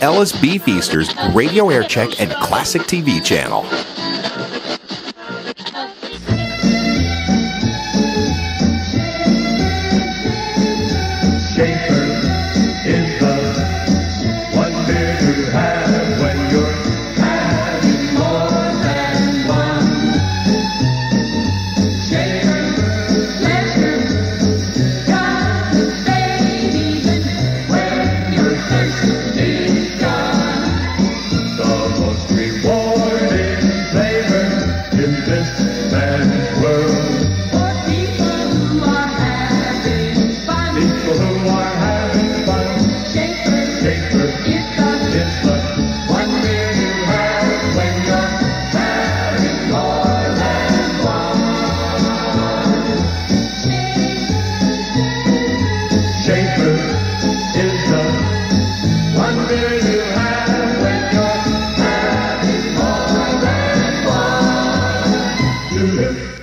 Ellis Beef Easters Radio Air Check and Classic TV channel. were thank